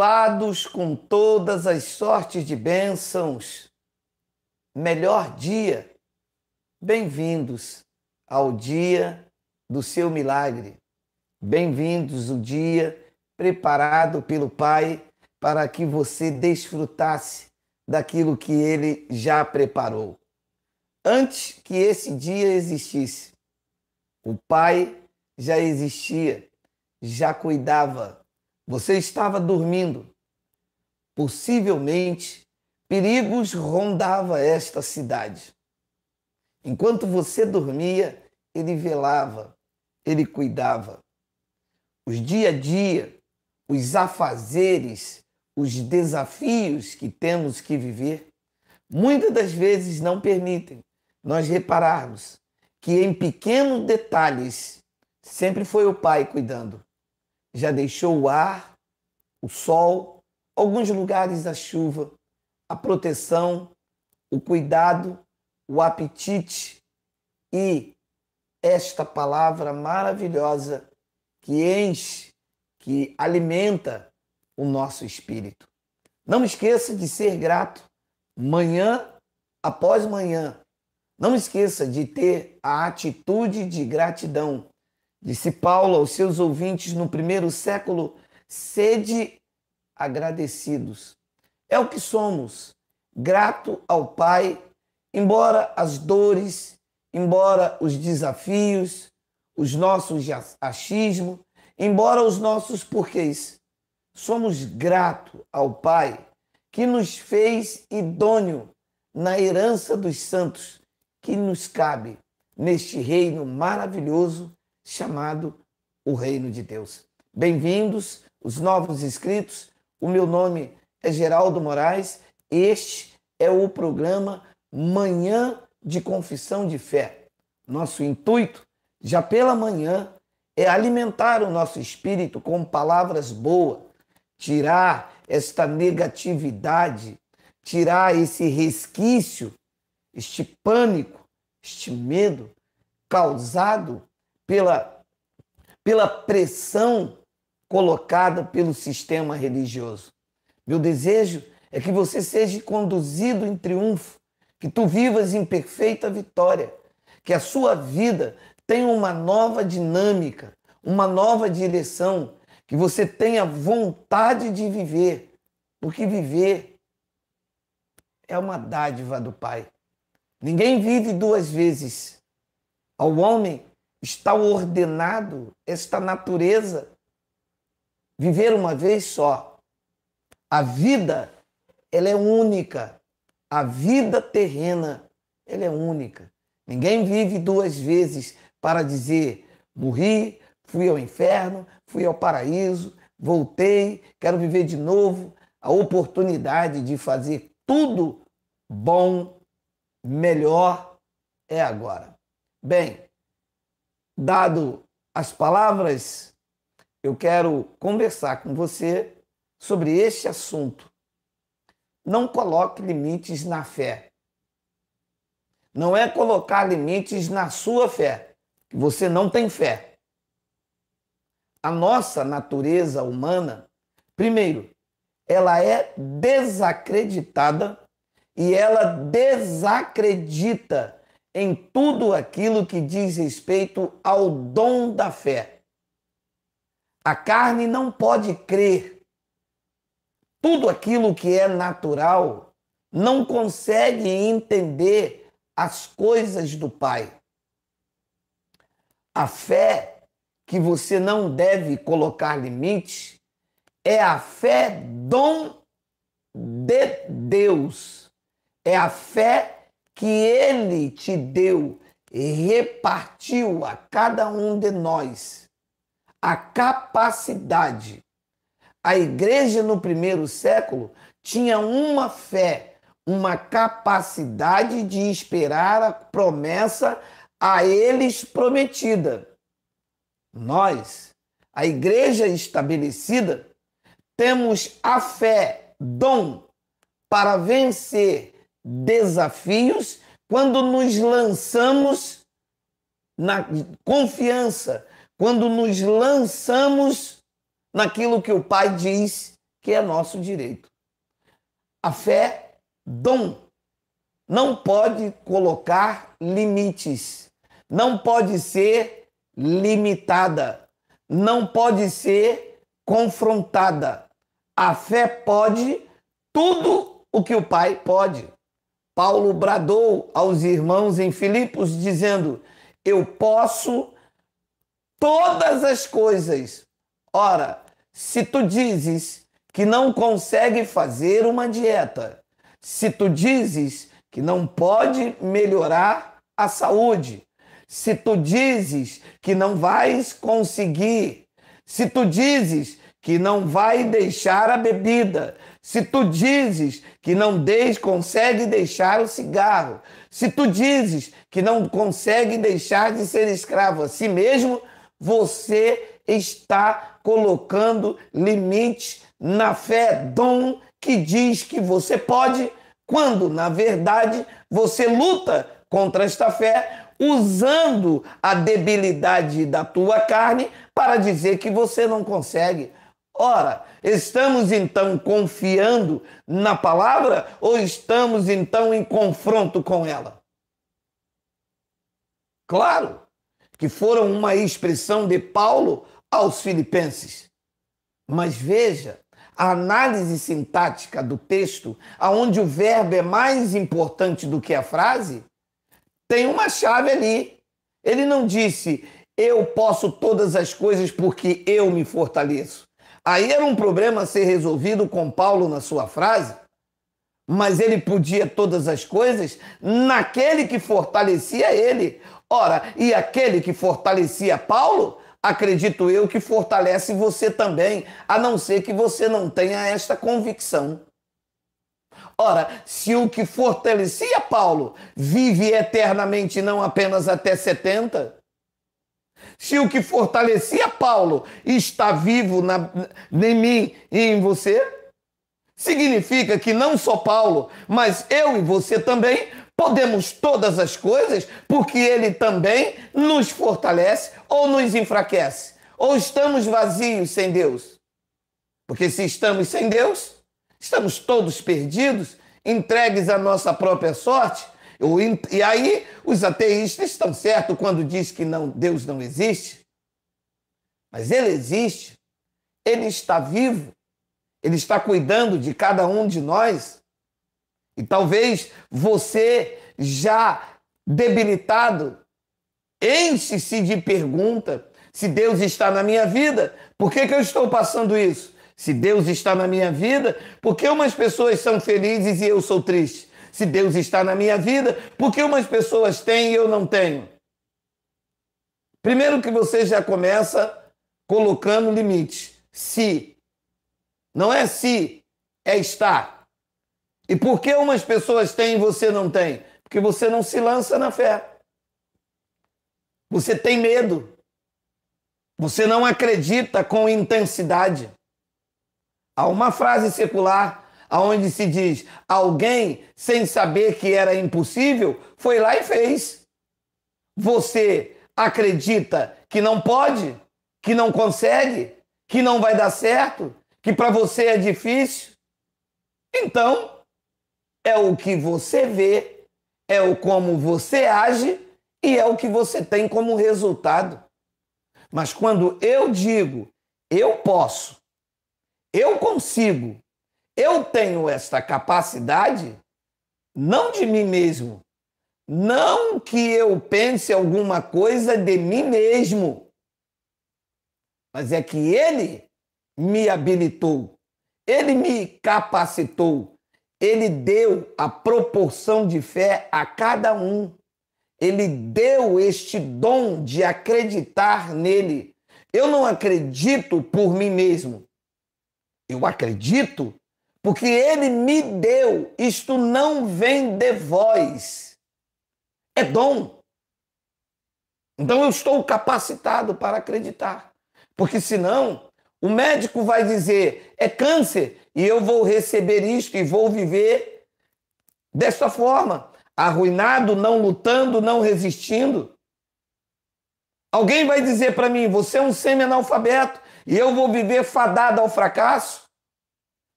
abençoados com todas as sortes de bênçãos. Melhor dia. Bem-vindos ao dia do seu milagre. Bem-vindos o dia preparado pelo Pai para que você desfrutasse daquilo que ele já preparou. Antes que esse dia existisse, o Pai já existia, já cuidava você estava dormindo. Possivelmente, perigos rondava esta cidade. Enquanto você dormia, ele velava, ele cuidava. Os dia a dia, os afazeres, os desafios que temos que viver, muitas das vezes não permitem nós repararmos que em pequenos detalhes sempre foi o Pai cuidando já deixou o ar, o sol, alguns lugares a chuva, a proteção, o cuidado, o apetite e esta palavra maravilhosa que enche, que alimenta o nosso espírito. Não esqueça de ser grato manhã após manhã. Não esqueça de ter a atitude de gratidão Disse Paulo aos seus ouvintes no primeiro século: sede agradecidos. É o que somos, grato ao Pai, embora as dores, embora os desafios, os nossos achismos, embora os nossos porquês. Somos grato ao Pai que nos fez idôneo na herança dos santos que nos cabe neste reino maravilhoso chamado o Reino de Deus. Bem-vindos, os novos inscritos. O meu nome é Geraldo Moraes. Este é o programa Manhã de Confissão de Fé. Nosso intuito, já pela manhã, é alimentar o nosso espírito com palavras boas, tirar esta negatividade, tirar esse resquício, este pânico, este medo causado pela, pela pressão colocada pelo sistema religioso. Meu desejo é que você seja conduzido em triunfo, que tu vivas em perfeita vitória, que a sua vida tenha uma nova dinâmica, uma nova direção, que você tenha vontade de viver, porque viver é uma dádiva do Pai. Ninguém vive duas vezes. Ao homem está ordenado esta natureza. Viver uma vez só. A vida, ela é única. A vida terrena, ela é única. Ninguém vive duas vezes para dizer: morri, fui ao inferno, fui ao paraíso, voltei, quero viver de novo. A oportunidade de fazer tudo bom, melhor, é agora. Bem, Dado as palavras, eu quero conversar com você sobre este assunto. Não coloque limites na fé. Não é colocar limites na sua fé, que você não tem fé. A nossa natureza humana, primeiro, ela é desacreditada e ela desacredita em tudo aquilo que diz respeito ao dom da fé. A carne não pode crer. Tudo aquilo que é natural não consegue entender as coisas do Pai. A fé que você não deve colocar limites é a fé dom de Deus. É a fé que ele te deu e repartiu a cada um de nós a capacidade. A igreja no primeiro século tinha uma fé, uma capacidade de esperar a promessa a eles prometida. Nós, a igreja estabelecida, temos a fé, dom, para vencer desafios quando nos lançamos na confiança, quando nos lançamos naquilo que o Pai diz que é nosso direito. A fé, dom, não pode colocar limites, não pode ser limitada, não pode ser confrontada. A fé pode tudo o que o Pai pode. Paulo bradou aos irmãos em Filipos dizendo: Eu posso todas as coisas. Ora, se tu dizes que não consegue fazer uma dieta, se tu dizes que não pode melhorar a saúde, se tu dizes que não vais conseguir, se tu dizes que não vai deixar a bebida, se tu dizes que não des, consegue deixar o cigarro, se tu dizes que não consegue deixar de ser escravo a si mesmo, você está colocando limites na fé dom que diz que você pode, quando na verdade você luta contra esta fé usando a debilidade da tua carne para dizer que você não consegue. Ora, estamos então confiando na palavra ou estamos então em confronto com ela? Claro que foram uma expressão de Paulo aos Filipenses. Mas veja, a análise sintática do texto, aonde o verbo é mais importante do que a frase, tem uma chave ali. Ele não disse eu posso todas as coisas porque eu me fortaleço. Aí era um problema a ser resolvido com Paulo na sua frase, mas ele podia todas as coisas naquele que fortalecia ele. Ora, e aquele que fortalecia Paulo, acredito eu que fortalece você também, a não ser que você não tenha esta convicção. Ora, se o que fortalecia Paulo vive eternamente, não apenas até 70, se o que fortalecia Paulo está vivo na, em mim e em você, significa que não só Paulo, mas eu e você também podemos todas as coisas porque ele também nos fortalece ou nos enfraquece. Ou estamos vazios sem Deus? Porque se estamos sem Deus, estamos todos perdidos, entregues à nossa própria sorte e aí os ateístas estão certos quando diz que não, Deus não existe. Mas ele existe. Ele está vivo. Ele está cuidando de cada um de nós. E talvez você já debilitado enche-se de pergunta se Deus está na minha vida. Por que, que eu estou passando isso? Se Deus está na minha vida, por que umas pessoas são felizes e eu sou triste? se Deus está na minha vida, porque umas pessoas têm e eu não tenho? Primeiro que você já começa colocando limite. Se. Não é se, é estar. E por que umas pessoas têm e você não tem? Porque você não se lança na fé. Você tem medo. Você não acredita com intensidade. Há uma frase secular aonde se diz alguém sem saber que era impossível foi lá e fez. Você acredita que não pode, que não consegue, que não vai dar certo, que para você é difícil? Então, é o que você vê, é o como você age e é o que você tem como resultado. Mas quando eu digo eu posso, eu consigo, eu tenho esta capacidade, não de mim mesmo, não que eu pense alguma coisa de mim mesmo, mas é que Ele me habilitou, Ele me capacitou, Ele deu a proporção de fé a cada um. Ele deu este dom de acreditar nele. Eu não acredito por mim mesmo. Eu acredito porque ele me deu. Isto não vem de vós, é dom. Então eu estou capacitado para acreditar, porque senão o médico vai dizer é câncer e eu vou receber isto e vou viver desta forma, arruinado, não lutando, não resistindo. Alguém vai dizer para mim, você é um semi-analfabeto e eu vou viver fadado ao fracasso.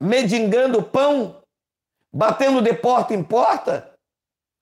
medingando pão, batendo de porta em porta?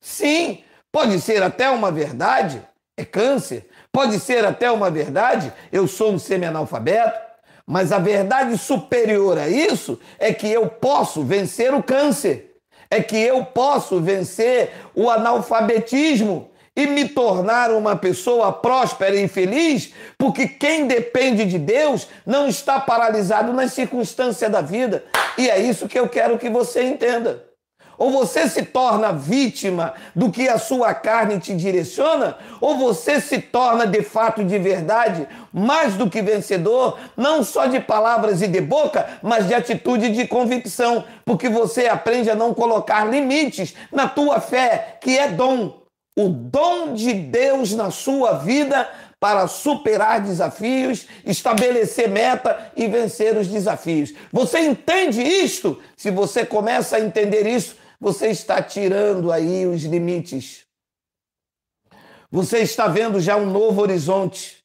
Sim, pode ser até uma verdade, é câncer, pode ser até uma verdade, eu sou um semi-analfabeto, mas a verdade superior a isso é que eu posso vencer o câncer, é que eu posso vencer o analfabetismo e me tornar uma pessoa próspera e feliz, porque quem depende de Deus não está paralisado nas circunstâncias da vida. E é isso que eu quero que você entenda. Ou você se torna vítima do que a sua carne te direciona, ou você se torna de fato de verdade mais do que vencedor, não só de palavras e de boca, mas de atitude e de convicção, porque você aprende a não colocar limites na tua fé, que é dom. O dom de Deus na sua vida para superar desafios, estabelecer meta e vencer os desafios. Você entende isto? Se você começa a entender isso, você está tirando aí os limites. Você está vendo já um novo horizonte.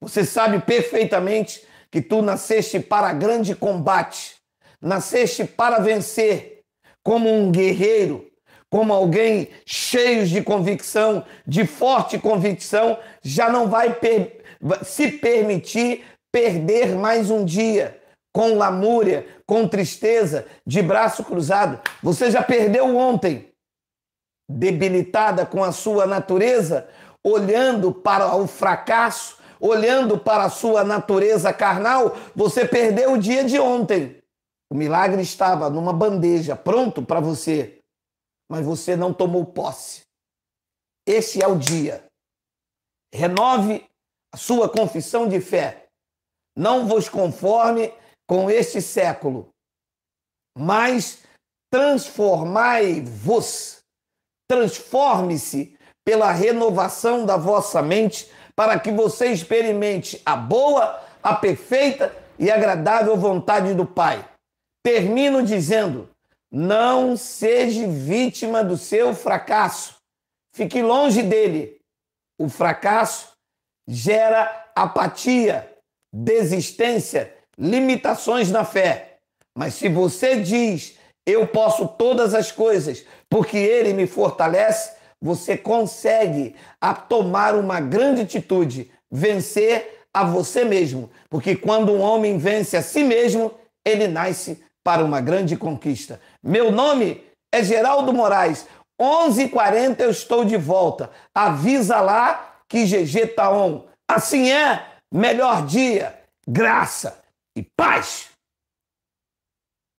Você sabe perfeitamente que tu nasceste para grande combate, nasceste para vencer, como um guerreiro, como alguém cheio de convicção, de forte convicção, já não vai per se permitir perder mais um dia com lamúria, com tristeza, de braço cruzado. Você já perdeu ontem, debilitada com a sua natureza, olhando para o fracasso, olhando para a sua natureza carnal, você perdeu o dia de ontem. O milagre estava numa bandeja, pronto para você, mas você não tomou posse. Esse é o dia. Renove a sua confissão de fé. Não vos conforme com este século, mas transformai-vos, transforme-se pela renovação da vossa mente, para que você experimente a boa, a perfeita e agradável vontade do Pai. Termino dizendo: não seja vítima do seu fracasso. Fique longe dele. O fracasso gera apatia, desistência limitações na fé. Mas se você diz, eu posso todas as coisas porque ele me fortalece, você consegue a tomar uma grande atitude, vencer a você mesmo. Porque quando um homem vence a si mesmo, ele nasce para uma grande conquista. Meu nome é Geraldo Moraes. 11h40 eu estou de volta. Avisa lá que GG tá on. Assim é, melhor dia, graça e paz.